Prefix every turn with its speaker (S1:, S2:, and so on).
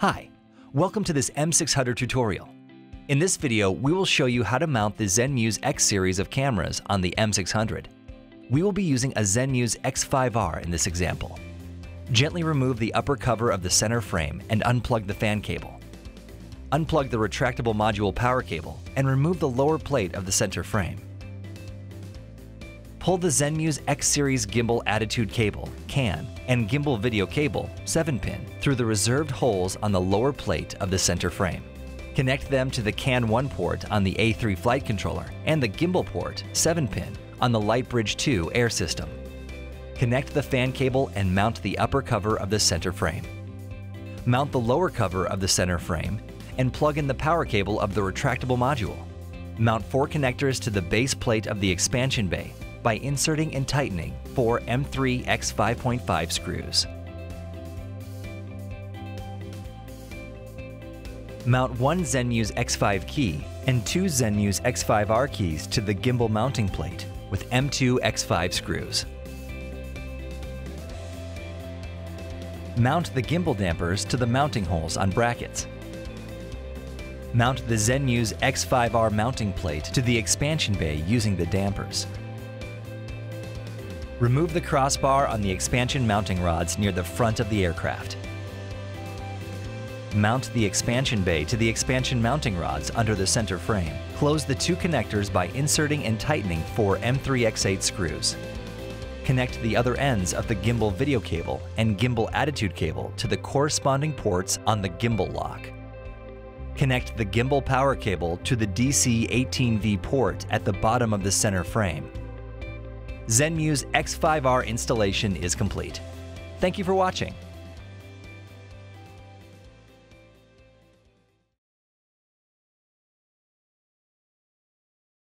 S1: Hi, welcome to this M600 tutorial. In this video, we will show you how to mount the Zenmuse X series of cameras on the M600. We will be using a Zenmuse X5R in this example. Gently remove the upper cover of the center frame and unplug the fan cable. Unplug the retractable module power cable and remove the lower plate of the center frame. Pull the Zenmuse X Series Gimbal Attitude Cable, CAN, and Gimbal Video Cable, 7-pin, through the reserved holes on the lower plate of the center frame. Connect them to the CAN 1 port on the A3 flight controller and the gimbal port, 7-pin, on the Lightbridge 2 air system. Connect the fan cable and mount the upper cover of the center frame. Mount the lower cover of the center frame and plug in the power cable of the retractable module. Mount four connectors to the base plate of the expansion bay by inserting and tightening four M3 X5.5 screws. Mount one Zenmuse X5 key and two Zenmuse X5R keys to the gimbal mounting plate with M2 X5 screws. Mount the gimbal dampers to the mounting holes on brackets. Mount the Zenmuse X5R mounting plate to the expansion bay using the dampers. Remove the crossbar on the expansion mounting rods near the front of the aircraft. Mount the expansion bay to the expansion mounting rods under the center frame. Close the two connectors by inserting and tightening four M3X8 screws. Connect the other ends of the gimbal video cable and gimbal attitude cable to the corresponding ports on the gimbal lock. Connect the gimbal power cable to the DC-18V port at the bottom of the center frame. Zenmuse X5R installation is complete. Thank you for watching.